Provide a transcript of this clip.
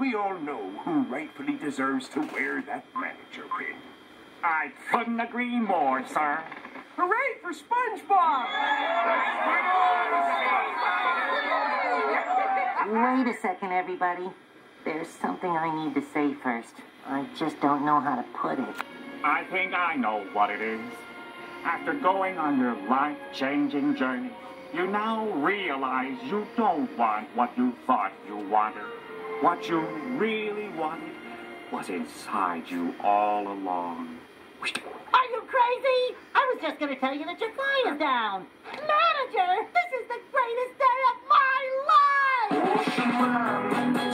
We all know who rightfully deserves to wear that manager pin. I couldn't agree more, sir. Hooray for SpongeBob! Wait a second, everybody. There's something I need to say first. I just don't know how to put it. I think I know what it is. After going on your life-changing journey, you now realize you don't want what you thought you wanted. What you really wanted was inside you all along. Are you crazy? I was just going to tell you that your fly is down. Manager, this is the greatest day of my life!